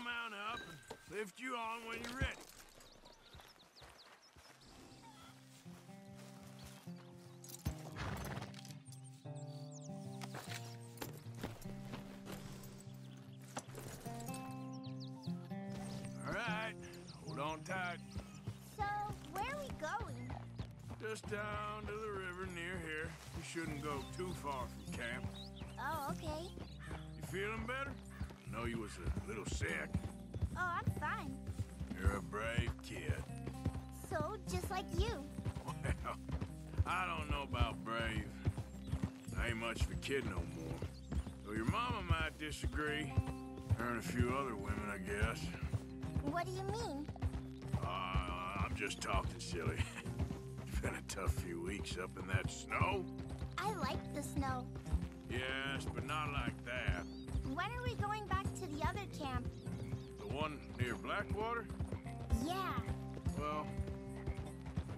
mount up and lift you on when you're ready. All right, hold on tight. So, where are we going? Just down to the river near here. You shouldn't go too far from camp. Oh, okay. You feeling better? I know you was a little sick. Oh, I'm fine. You're a brave kid. So, just like you. Well, I don't know about brave. I ain't much of a kid no more. Though your mama might disagree. Her and a few other women, I guess. What do you mean? Uh, I'm just talking silly. it's been a tough few weeks up in that snow. I like the snow. Yes, but not like that. When are we going back to the other camp? The one near Blackwater? Yeah. Well,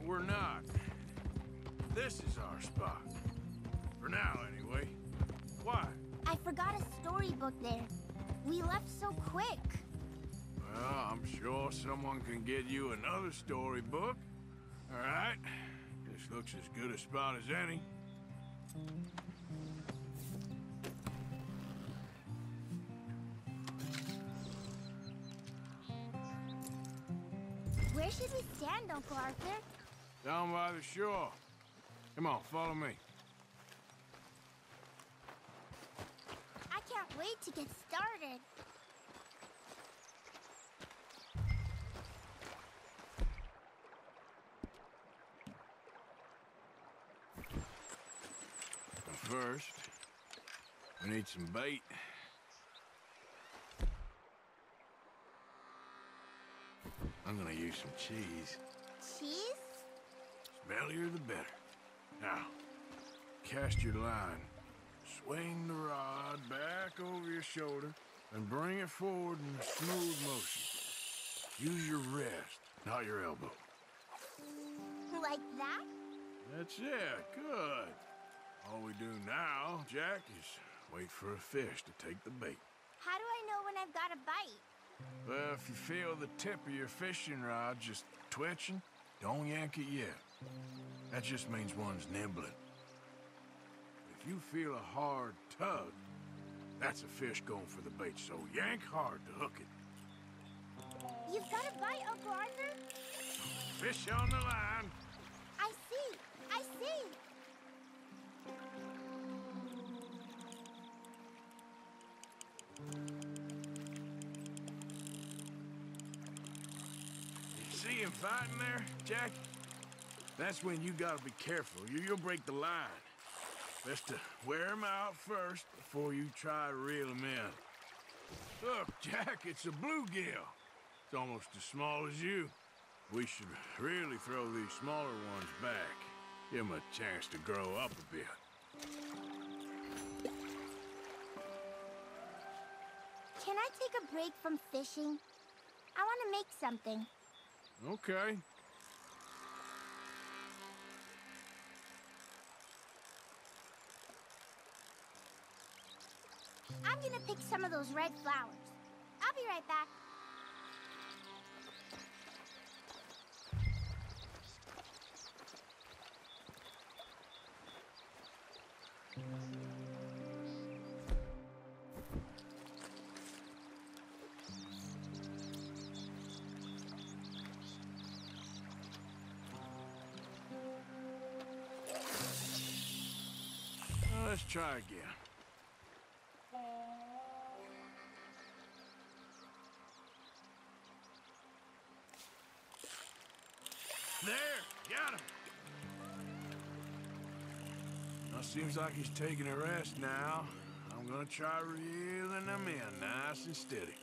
we're not. This is our spot. For now, anyway. Why? I forgot a storybook there. We left so quick. Well, I'm sure someone can get you another storybook. All right. This looks as good a spot as any. Should we stand, Uncle Arthur? Down by the shore. Come on, follow me. I can't wait to get started. First, we need some bait. Use some cheese. Cheese? Smellier the better. Now, cast your line. Swing the rod back over your shoulder and bring it forward in a smooth motion. Use your wrist, not your elbow. Like that? That's it. Good. All we do now, Jack, is wait for a fish to take the bait. How do I know when I've got a bite? Well, if you feel the tip of your fishing rod just twitching, don't yank it yet. That just means one's nibbling. If you feel a hard tug, that's a fish going for the bait, so yank hard to hook it. You've got a bite, Uncle Arthur? Fish on the line. I see. I see. You see him fighting there, Jack? That's when you gotta be careful. You, you'll break the line. Best to wear him out first before you try to reel him in. Look, Jack, it's a bluegill. It's almost as small as you. We should really throw these smaller ones back. Give him a chance to grow up a bit. Can I take a break from fishing? I want to make something. Okay. I'm gonna pick some of those red flowers. I'll be right back. Uh, let's try again. There, got him. Well, seems like he's taking a rest now. I'm gonna try reeling him in nice and steady.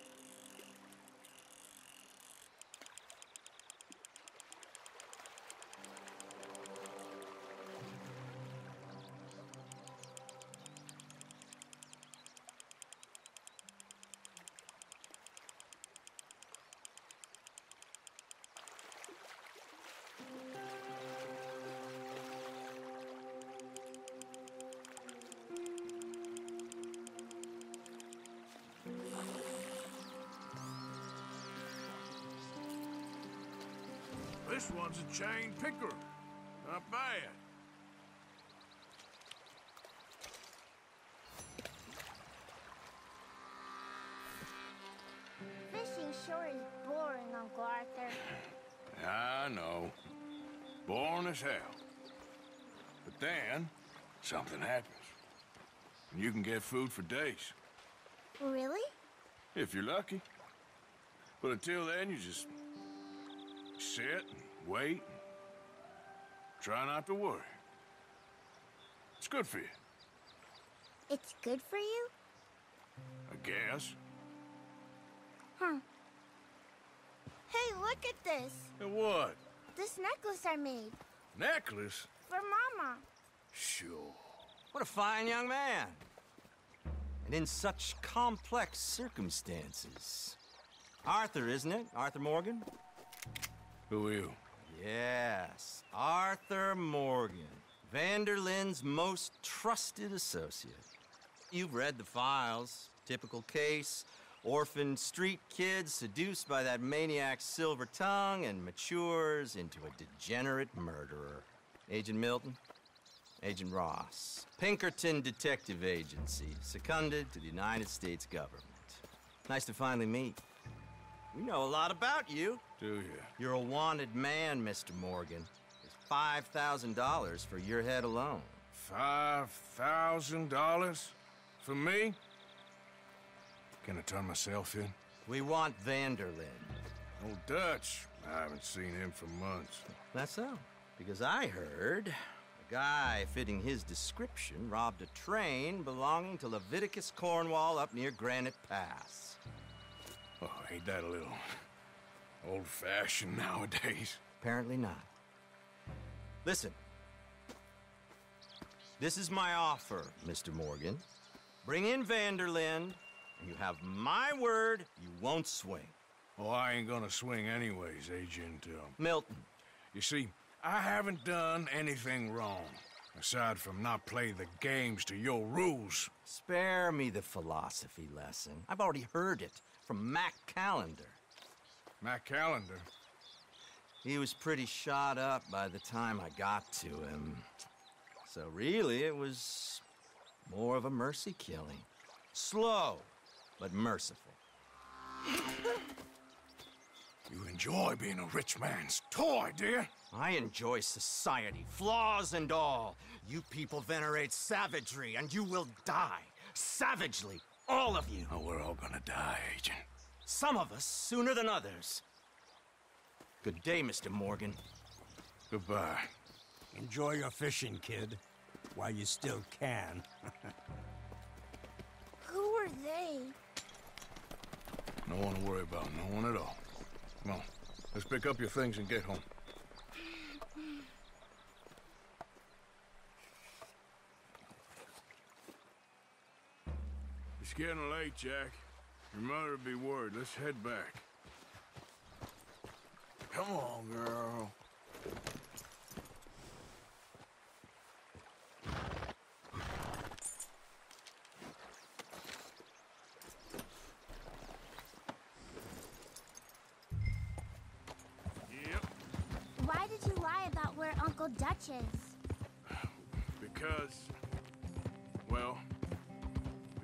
This one's a chain picker. Not bad. Fishing sure is boring, Uncle Arthur. I know. Boring as hell. But then, something happens. And you can get food for days, Really? if you're lucky. But until then, you just sit and wait. And try not to worry. It's good for you, It's good for you? I guess. Huh. Hey, look at this. And what? This necklace I made. Necklace? For Mama. Sure. What a fine young man. And in such complex circumstances. Arthur, isn't it? Arthur Morgan? Who are you? Yes, Arthur Morgan. Van der Linde's most trusted associate. You've read the files. Typical case. Orphaned street kid seduced by that maniac's silver tongue and matures into a degenerate murderer. Agent Milton? Agent Ross. Pinkerton Detective Agency, seconded to the United States government. Nice to finally meet. We know a lot about you. Do you? You're a wanted man, Mr. Morgan. There's $5,000 for your head alone. Five thousand dollars? For me? Can I turn myself in? We want Van der Linde. Old Dutch. I haven't seen him for months. That's so. Because I heard a guy fitting his description robbed a train belonging to Leviticus Cornwall up near Granite Pass. Oh, ain't that a little old-fashioned nowadays? Apparently not. Listen. This is my offer, Mr. Morgan. Bring in Van der Linde, and you have my word you won't swing. Oh, I ain't gonna swing anyways, Agent. Um, Milton, you see, I haven't done anything wrong, aside from not playing the games to your rules. spare me the philosophy lesson. I've already heard it from Mac Callander. Mac Callander. He was pretty shot up by the time I got to him. So really, it was more of a mercy killing. Slow, but merciful. You enjoy being a rich man's toy, dear. I enjoy society, flaws and all. You people venerate savagery, and you will die. Savagely, all of you. Oh, we're all gonna die, Agent. Some of us sooner than others. Good day, Mr. Morgan. Goodbye. Enjoy your fishing, kid, while you still can. Who are they? No one to worry about, no one at all. Come on, let's pick up your things and get home. Getting late, Jack. Your mother'll be worried. Let's head back. Come on, girl. Yep, Why did you lie about where Uncle Dutch is? because... Well,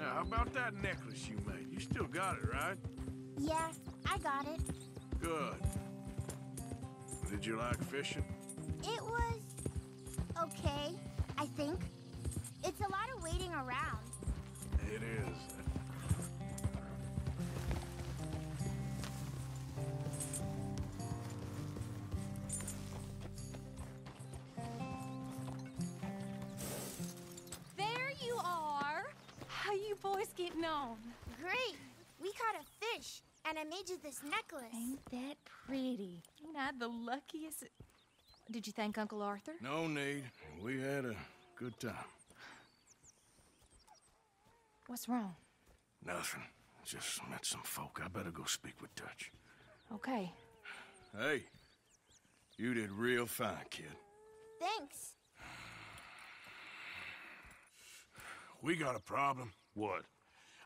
Now, how about that necklace you made? You still got it, right? Yeah, I got it. Good. Did you like fishing? It was okay, I think. It's a lot of waiting around. It is. Boys getting on? Great! We caught a fish, and I made you this necklace. Ain't that pretty? Ain't I the luckiest? Did you thank Uncle Arthur? No need. We had a good time. What's wrong? Nothing. Just met some folk. I better go speak with Dutch. Okay. Hey, you did real fine, kid. Thanks. We got a problem. What?